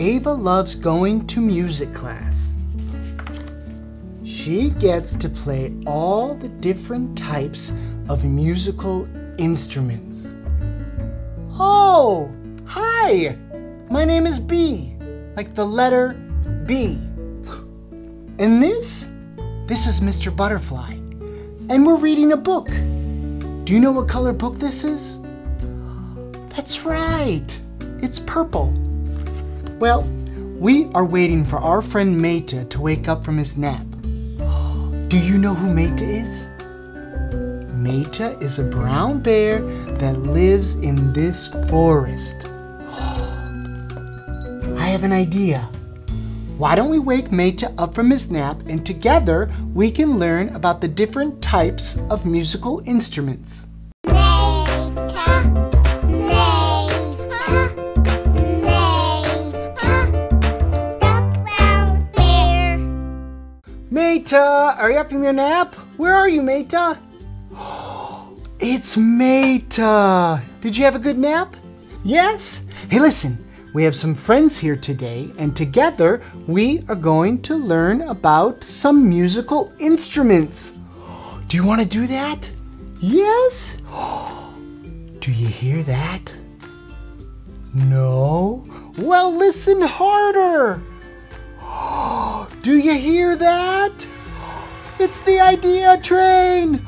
Ava loves going to music class. She gets to play all the different types of musical instruments. Oh, hi! My name is B, like the letter B. And this? This is Mr. Butterfly. And we're reading a book. Do you know what color book this is? That's right, it's purple. Well, we are waiting for our friend Mayta to wake up from his nap. Do you know who Mayta is? Mayta is a brown bear that lives in this forest. I have an idea. Why don't we wake Mayta up from his nap and together we can learn about the different types of musical instruments. Mayta, are you up from your nap? Where are you, Mayta? It's Mayta. Did you have a good nap? Yes? Hey, listen, we have some friends here today, and together we are going to learn about some musical instruments. Do you want to do that? Yes? Do you hear that? No? Well, listen harder. Do you hear that? It's the idea train!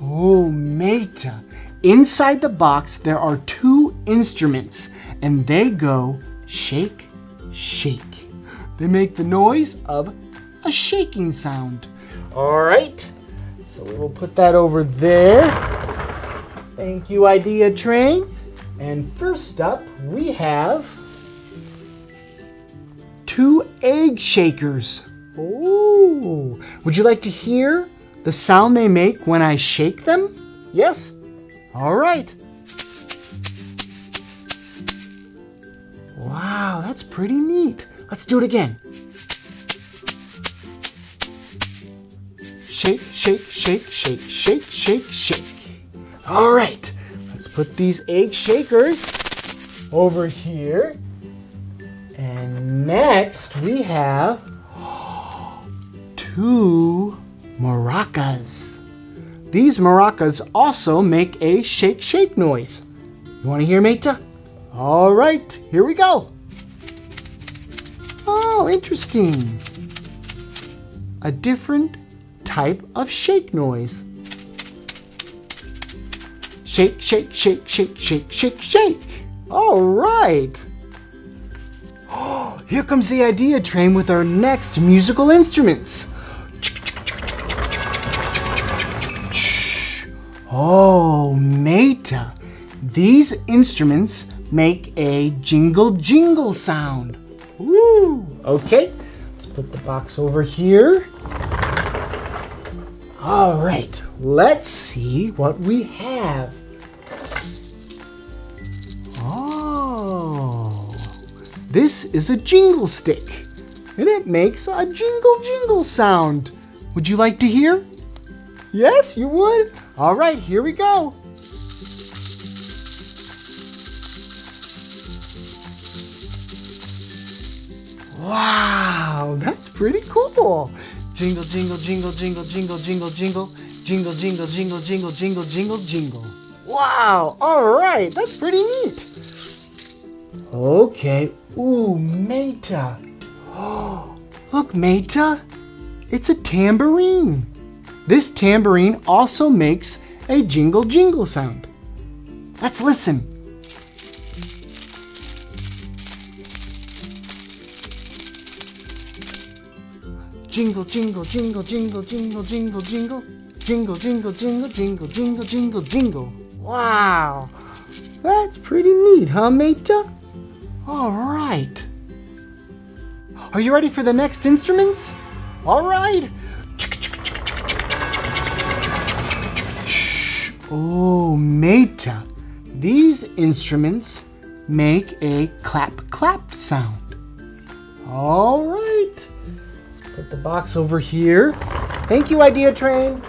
Oh, Mayta. Inside the box, there are two instruments, and they go shake, shake. They make the noise of a shaking sound. All right, so we will put that over there. Thank you, Idea Train. And first up, we have two egg shakers. Oh, would you like to hear the sound they make when I shake them? Yes? All right. Wow, that's pretty neat. Let's do it again. Shake, shake, shake, shake, shake, shake, shake. All right, let's put these egg shakers over here. Next we have two maracas. These maracas also make a shake shake noise. You want to hear Mayta? All right, here we go. Oh, interesting. A different type of shake noise. Shake, shake, shake, shake, shake, shake, shake. All right. Here comes the idea train with our next musical instruments. Oh, Mayta. These instruments make a jingle jingle sound. Woo! Okay, let's put the box over here. All right, let's see what we have. This is a jingle stick, and it makes a jingle jingle sound. Would you like to hear? Yes, you would? All right, here we go. Wow, that's pretty cool. Jingle, jingle, jingle, jingle, jingle, jingle, jingle, jingle, jingle, jingle, jingle, jingle, jingle, jingle. Wow, all right, that's pretty neat. Okay, ooh, Mayta. Oh, look, Mayta, it's a tambourine. This tambourine also makes a jingle jingle sound. Let's listen. Jingle, jingle, jingle, jingle, jingle, jingle, jingle, jingle, jingle, jingle, jingle, jingle, jingle, jingle. Wow, that's pretty neat, huh, Mayta? All right. Are you ready for the next instruments? All right. Oh, Mayta. These instruments make a clap clap sound. All right. Let's put the box over here. Thank you, Idea Train.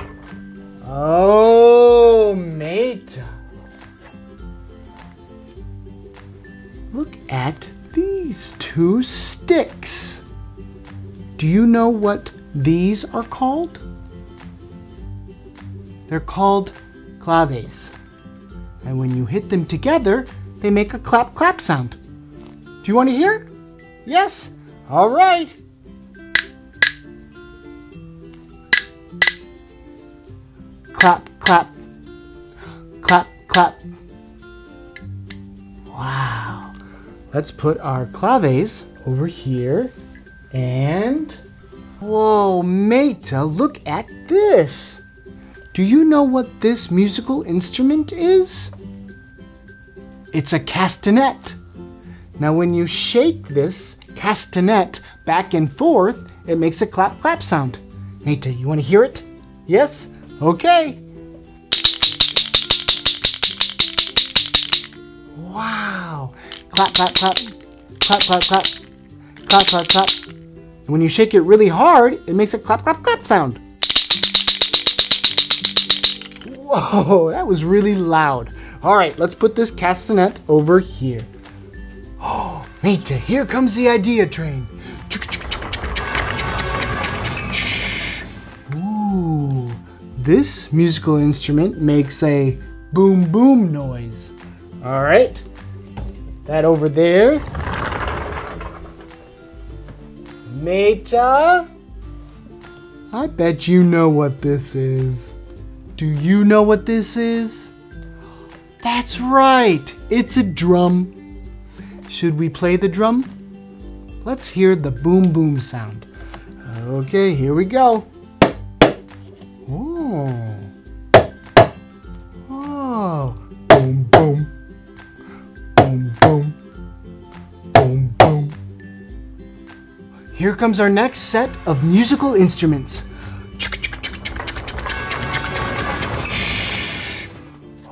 Oh, Mayta. At these two sticks. Do you know what these are called? They're called claves. And when you hit them together, they make a clap clap sound. Do you want to hear? Yes? All right. Clap, clap. Clap, clap. Let's put our claves over here. And, whoa, Mayta, look at this. Do you know what this musical instrument is? It's a castanet. Now when you shake this castanet back and forth, it makes a clap clap sound. Mayta, you want to hear it? Yes? Okay. Wow. Clap, clap, clap. Clap, clap, clap. Clap, clap, clap. And when you shake it really hard, it makes a clap, clap, clap sound. Whoa, that was really loud. All right, let's put this castanet over here. Oh, Mayta, here comes the idea train. Ooh, this musical instrument makes a boom boom noise. All right, that over there. Mayta, I bet you know what this is. Do you know what this is? That's right, it's a drum. Should we play the drum? Let's hear the boom boom sound. Okay, here we go. Oh. Boom boom. Boom. Here comes our next set of musical instruments.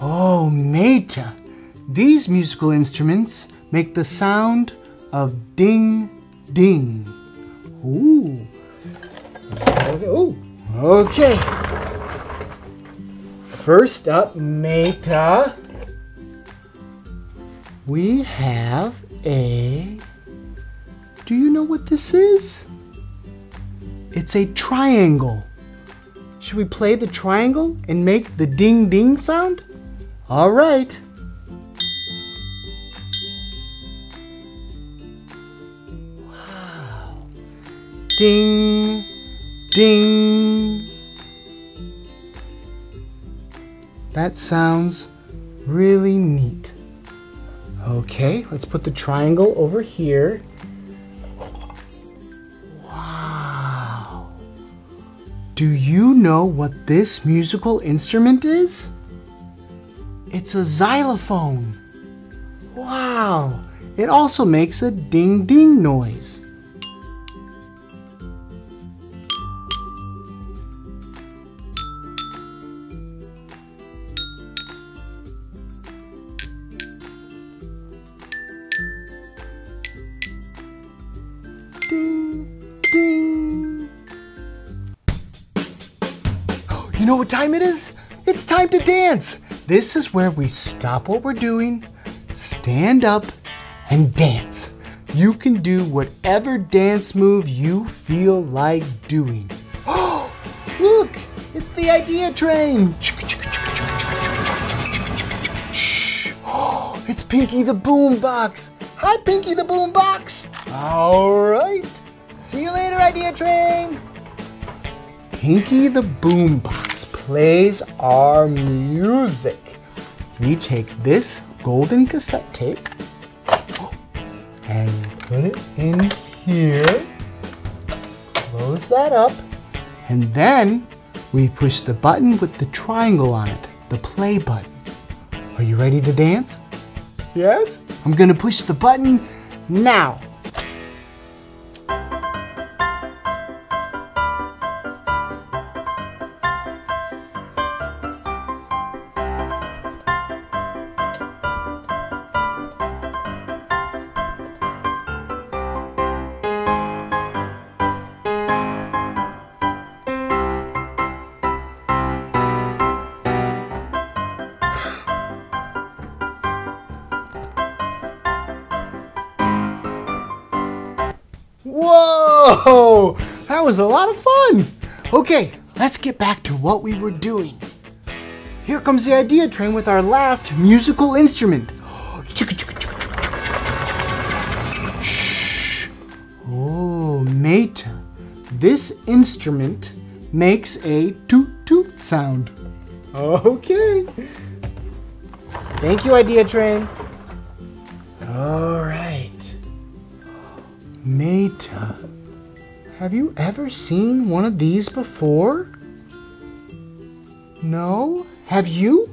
Oh, Mayta. These musical instruments make the sound of ding ding. Ooh. Okay. Ooh. Okay. First up, Mayta. We have a. Do you know what this is? It's a triangle. Should we play the triangle and make the ding ding sound? All right. Wow. Ding, ding. That sounds really neat. Okay, let's put the triangle over here. Wow. Do you know what this musical instrument is? It's a xylophone. Wow! It also makes a ding ding noise. Know what time it is? It's time to dance. This is where we stop what we're doing, stand up, and dance. You can do whatever dance move you feel like doing. Oh, look, it's the idea train. Oh, it's Pinky the Boombox. Hi, Pinky the Boombox. All right. See you later, idea train. Pinky the Boombox plays our music. We take this golden cassette tape and put it in here. Close that up. And then we push the button with the triangle on it, the play button. Are you ready to dance? Yes? I'm gonna push the button now. That was a lot of fun! Okay, let's get back to what we were doing. Here comes the idea train with our last musical instrument. Oh, mate. this instrument makes a toot toot sound. Okay. Thank you, Idea Train. All right. Mayta, have you ever seen one of these before? No? Have you?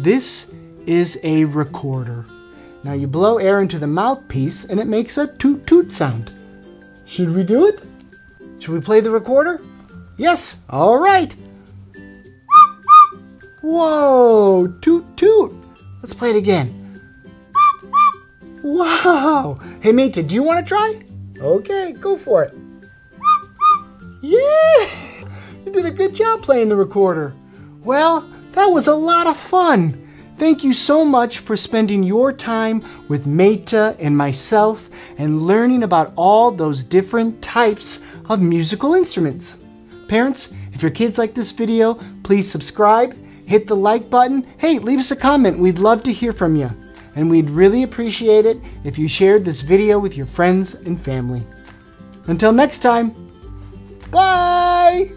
This is a recorder. Now you blow air into the mouthpiece and it makes a toot toot sound. Should we do it? Should we play the recorder? Yes, all right. Whoa, toot toot. Let's play it again. Wow. Hey, mate, do you want to try? Okay, go for it. Yeah, you did a good job playing the recorder. Well, that was a lot of fun. Thank you so much for spending your time with Mayta and myself and learning about all those different types of musical instruments. Parents, if your kids like this video, please subscribe, hit the like button. Hey, leave us a comment. We'd love to hear from you. And we'd really appreciate it if you shared this video with your friends and family. Until next time, bye!